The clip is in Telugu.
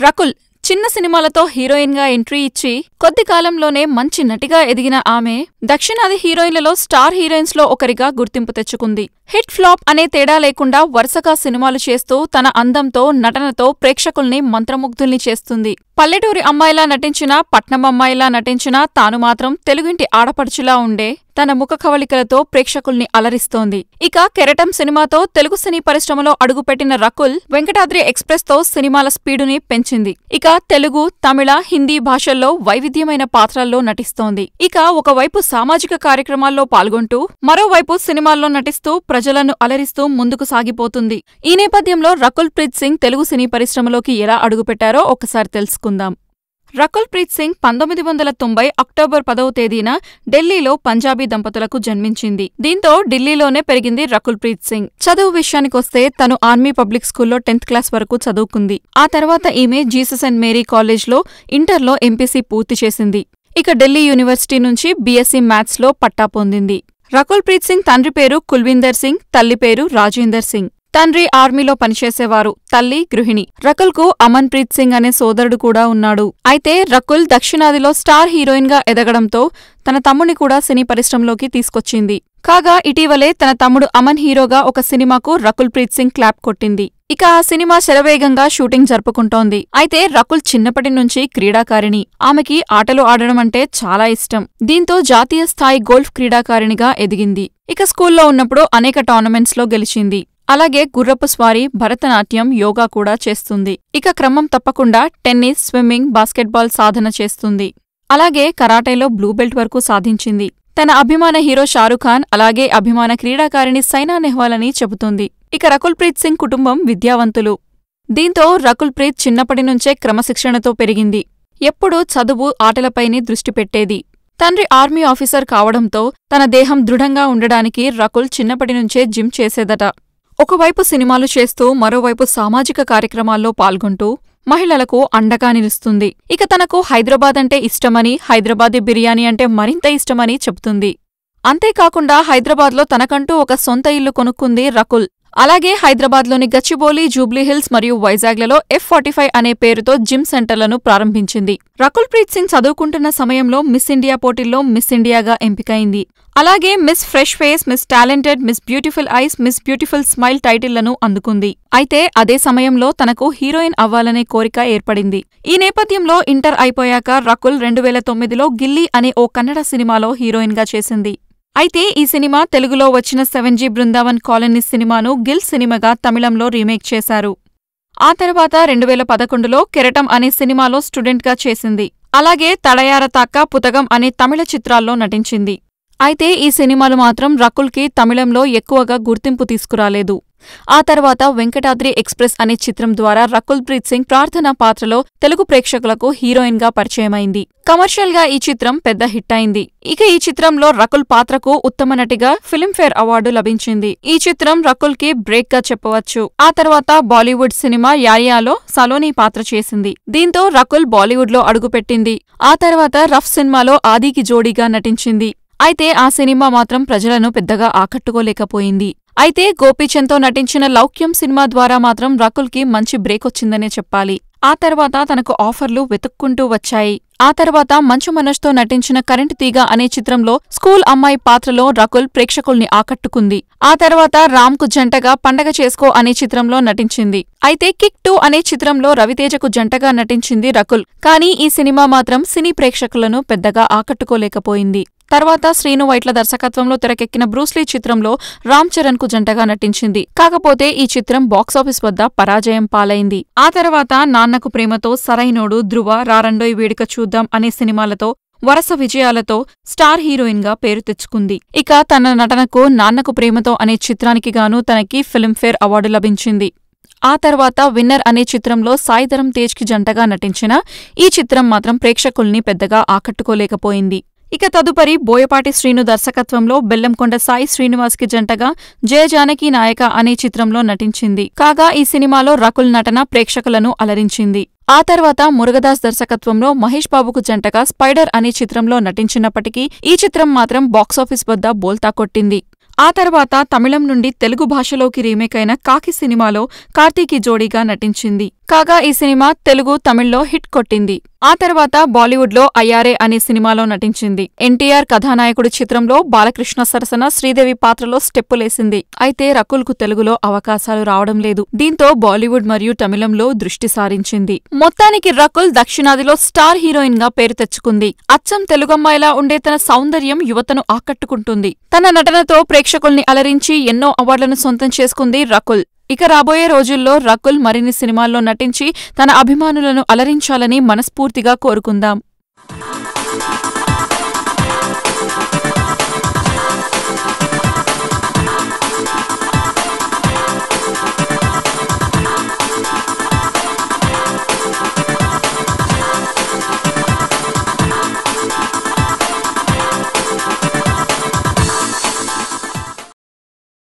రకుల్ చిన్న సినిమాలతో హీరోయిన్గా ఎంట్రీ ఇచ్చి కొద్ది కాలంలోనే మంచి నటిగా ఎదిగిన ఆమె దక్షిణాది హీరోయిన్లలో స్టార్ హీరోయిన్స్లో ఒకరిగా గుర్తింపు తెచ్చుకుంది. హిట్ ఫ్లాప్ అనే తేడా లేకుండా వరుసగా సినిమాలు చేస్తూ తన అందంతో నటనతో ప్రేక్షకుల్ని మంత్రముగ్ధుల్ని చేస్తుంది. పల్లెటూరి అమ్మాయిలా నటించినా పట్నం అమ్మాయిలా నటించినా తాను మాత్రం తెలుగింటి ఆడపడుచులా ఉండే తన ముఖ కవళికలతో ప్రేక్షకుల్ని అలరిస్తోంది. ఇక కెరటం సినిమాతో తెలుగు సినీ పరిశ్రమలో అడుగుపెట్టిన రకుల్ వెంకటాద్రి ఎక్స్ప్రెస్తో సినిమాల స్పీడుని పెంచింది. ఇక తెలుగు తమిళ హిందీ భాషల్లో వైవిధ్యమైన పాత్రల్లో నటిస్తోంది. ఇక ఒకవైపు సామాజిక కార్యక్రమాల్లో పాల్గొంటూ మరోవైపు సినిమాల్లో నటిస్తూ ప్రజలను అలరిస్తూ ముందుకు సాగిపోతుంది. ఈ నేపథ్యంలో రకుల్ ప్రీత్ సింగ్ తెలుగు సినీ పరిశ్రమలోకి ఎలా అడుగుపెట్టారో ఒకసారి తెలుసుకుందాం. రకుల్ ప్రీత్ సింగ్ పంతొమ్మిది వందల తొంభై అక్టోబర్ పదవ తేదీన ఢిల్లీలో పంజాబీ దంపతులకు జన్మించింది. దీంతో ఢిల్లీలోనే పెరిగింది రకుల్ ప్రీత్ సింగ్. చదువు విషయానికొస్తే తను ఆర్మీ పబ్లిక్ స్కూల్లో టెన్త్ క్లాస్ వరకు చదువుకుంది. ఆ తర్వాత ఈమె జీసస్ అండ్ మేరీ కాలేజ్లో ఇంటర్లో ఎంపీసీ పూర్తి చేసింది. ఇక ఢిల్లీ యూనివర్సిటీ నుంచి బీఎస్సీ మ్యాథ్స్లో పట్టా పొందింది. రకుల్ ప్రీత్ సింగ్ తండ్రి పేరు కుల్వీందర్ సింగ్ తల్లి పేరు రాజేందర్ సింగ్. తండ్రి ఆర్మీలో పనిచేసేవారు తల్లి గృహిణి. రకుల్కు అమన్ ప్రీత్ సింగ్ అనే సోదరుడు కూడా ఉన్నాడు. అయితే రకుల్ దక్షిణాదిలో స్టార్ హీరోయిన్గా ఎదగడంతో తన తమ్ముని కూడా సినీ పరిశ్రమలోకి తీసుకొచ్చింది. కాగా ఇటీవలే తన తమ్ముడు అమన్ హీరోగా ఒక సినిమాకు రకుల్ ప్రీత్ సింగ్ క్లాప్ కొట్టింది. ఇక ఆ సినిమా శరవేగంగా షూటింగ్ జరుపుకుంటోంది. అయితే రకుల్ చిన్నప్పటి నుంచి క్రీడాకారిణి. ఆమెకి ఆటలు ఆడడం అంటే చాలా ఇష్టం. దీంతో జాతీయ స్థాయి గోల్ఫ్ క్రీడాకారిణిగా ఎదిగింది. ఇక స్కూల్లో ఉన్నప్పుడు అనేక టోర్నమెంట్స్లో గెలిచింది. అలాగే గుర్రపు స్వారీ భరతనాట్యం యోగా కూడా చేస్తుంది. ఇక క్రమం తప్పకుండా టెన్నిస్ స్విమ్మింగ్ బాస్కెట్బాల్ సాధన చేస్తుంది. అలాగే కరాటేలో బ్లూ బెల్ట్ వరకు సాధించింది. తన అభిమాన హీరో షారుఖాన్ అలాగే అభిమాన క్రీడాకారిణి సైనా నెహ్వాల్ అని చెబుతుంది. ఇక రకుల్ ప్రీత్ సింగ్ కుటుంబం విద్యావంతులు. దీంతో రకుల్ ప్రీత్ చిన్నప్పటి నుంచే క్రమశిక్షణతో పెరిగింది. ఎప్పుడూ చదువు ఆటలపైనే దృష్టి పెట్టేది. తండ్రి ఆర్మీ ఆఫీసర్ కావడంతో తన దేహం దృఢంగా ఉండడానికి రకుల్ చిన్నప్పటి నుంచే జిమ్ చేసేదట. ఒకవైపు సినిమాలు చేస్తూ మరోవైపు సామాజిక కార్యక్రమాల్లో పాల్గొంటూ మహిళలకు అండగా నిలుస్తుంది. ఇక తనకు హైదరాబాద్ అంటే ఇష్టమని హైదరాబాదీ బిర్యానీ అంటే మరింత ఇష్టమని చెబుతుంది. అంతేకాకుండా హైదరాబాద్లో తనకంటూ ఒక సొంత ఇల్లు కొనుక్కుంది రకుల్. అలాగే హైదరాబాద్లోని గచ్చిబౌలి జూబ్లీహిల్స్ మరియు వైజాగ్లలో ఎఫ్ ఫార్టీ ఫైవ్ అనే పేరుతో జిమ్ సెంటర్లను ప్రారంభించింది. రకుల్ ప్రీత్ సింగ్ చదువుకుంటున్న సమయంలో మిస్ ఇండియా పోటీల్లో మిస్ ఇండియాగా ఎంపికైంది. అలాగే Miss fresh face Miss talented Miss beautiful eyes Miss beautiful smile టైటిళ్ళను అందుకుంది. అయితే అదే సమయంలో తనకు హీరోయిన్ అవ్వాలనే కోరిక ఏర్పడింది. ఈ నేపథ్యంలో ఇంటర్ అయిపోయాక రకుల్ రెండు వేల తొమ్మిదిలో గిల్లీ అనే ఓ కన్నడ సినిమాలో హీరోయిన్గా చేసింది. అయితే ఈ సినిమా తెలుగులో వచ్చిన సెవెన్ జీ బృందావన్ కాలనీ సినిమాను గిల్ సినిమాగా తమిళంలో రీమేక్ చేశారు. ఆ తర్వాత రెండు వేల పదకొండులో కెరటం అనే సినిమాలో స్టూడెంట్గా చేసింది. అలాగే తడయార తాక్క పుతగం అనే తమిళ చిత్రాల్లో నటించింది. అయితే ఈ సినిమాలు మాత్రం రకుల్కి తమిళంలో ఎక్కువగా గుర్తింపు తీసుకురాలేదు. ఆ తర్వాత వెంకటాద్రి ఎక్స్ప్రెస్ అనే చిత్రం ద్వారా రకుల్ ప్రీత్ సింగ్ ప్రార్థన పాత్రలో తెలుగు ప్రేక్షకులకు హీరోయిన్గా పరిచయమైంది. కమర్షియల్గా ఈ చిత్రం పెద్ద హిట్ అయింది. ఇక ఈ చిత్రంలో రకుల్ పాత్రకు ఉత్తమ నటిగా ఫిల్మ్ఫేర్ అవార్డు లభించింది. ఈ చిత్రం రకుల్కి బ్రేక్గా చెప్పవచ్చు. ఆ తర్వాత బాలీవుడ్ సినిమా యాయాలో సలోని పాత్ర చేసింది. దీంతో రకుల్ బాలీవుడ్లో అడుగుపెట్టింది. ఆ తర్వాత రఫ్ సినిమాలో ఆదికి జోడీగా నటించింది. అయితే ఆ సినిమా మాత్రం ప్రజలను పెద్దగా ఆకట్టుకోలేకపోయింది. అయితే గోపీచంద్తో నటించిన లౌక్యం సినిమా ద్వారా మాత్రం రకుల్కి మంచి బ్రేక్ వచ్చిందనే చెప్పాలి. ఆ తర్వాత తనకు ఆఫర్లు వెతుక్కుంటూ వచ్చాయి. ఆ తర్వాత మంచు మనోజ్తో నటించిన కరెంట్ తీగ అనే చిత్రంలో స్కూల్ అమ్మాయి పాత్రలో రకుల్ ప్రేక్షకుల్ని ఆకట్టుకుంది. ఆ తర్వాత రామ్కు జంటగా పండగ చేసుకో అనే చిత్రంలో నటించింది. అయితే కిక్ టూ అనే చిత్రంలో రవితేజకు జంటగా నటించింది రకుల్. కానీ ఈ సినిమా మాత్రం సినీ ప్రేక్షకులను పెద్దగా ఆకట్టుకోలేకపోయింది. తర్వాత శ్రీను వైట్ల దర్శకత్వంలో తెరకెక్కిన బ్రూస్లీ చిత్రంలో రామ్ చరణ్కు జంటగా నటించింది. కాకపోతే ఈ చిత్రం బాక్సాఫీస్ వద్ద పరాజయం పాలైంది. ఆ తర్వాత నాన్నకు ప్రేమతో సరైనోడు ధృవ రారండోయ్ వేడుక చూద్దాం అనే సినిమాలతో వరస విజయాలతో స్టార్ హీరోయిన్గా పేరు తెచ్చుకుంది. ఇక తన నటనకు నాన్నకు ప్రేమతో అనే చిత్రానికి గాను తనకి ఫిల్మ్ఫేర్ అవార్డు లభించింది. ఆ తర్వాత విన్నర్ అనే చిత్రంలో సాయిధరం తేజ్కి జంటగా నటించిన ఈ చిత్రం మాత్రం ప్రేక్షకుల్ని పెద్దగా ఆకట్టుకోలేకపోయింది. ఇక తదుపరి బోయపాటి శ్రీను దర్శకత్వంలో బెల్లంకొండ సాయి శ్రీనివాస్కి జంటగా జయ జానకి నాయక అనే చిత్రంలో నటించింది. కాగా ఈ సినిమాలో రకుల్ నటన ప్రేక్షకులను అలరించింది. ఆ తర్వాత మురుగదాస్ దర్శకత్వంలో మహేష్ బాబుకు జంటగా స్పైడర్ అనే చిత్రంలో నటించినప్పటికీ ఈ చిత్రం మాత్రం బాక్సాఫీస్ వద్ద బోల్తా కొట్టింది. ఆ తర్వాత తమిళం నుండి తెలుగు భాషలోకి రీమేక్ అయిన కాకి సినిమాలో కార్తీకి జోడీగా నటించింది. కాగా ఈ సినిమా తెలుగు తమిళ్ళో హిట్ కొట్టింది. ఆ తర్వాత బాలీవుడ్లో అయ్యారే అనే సినిమాలో నటించింది. ఎన్టీఆర్ కథానాయకుడి చిత్రంలో బాలకృష్ణ సరసన శ్రీదేవి పాత్రలో స్టెప్పులేసింది. అయితే రకుల్కు తెలుగులో అవకాశాలు రావడం లేదు. దీంతో బాలీవుడ్ మరియు తమిళంలో దృష్టి సారించింది. మొత్తానికి రకుల్ దక్షిణాదిలో స్టార్ హీరోయిన్గా పేరు తెచ్చుకుంది. అచ్చం తెలుగమ్మాయిలా ఉండే తన సౌందర్యం యువతను ఆకట్టుకుంటుంది. తన నటనతో ప్రేక్షకుల్ని అలరించి ఎన్నో అవార్డులను సొంతం చేసుకుంది రకుల్. ఇక రాబోయే రోజుల్లో రకుల్ మరిన్ని సినిమాల్లో నటించి తన అభిమానులను అలరించాలని మనస్ఫూర్తిగా కోరుకుందాం.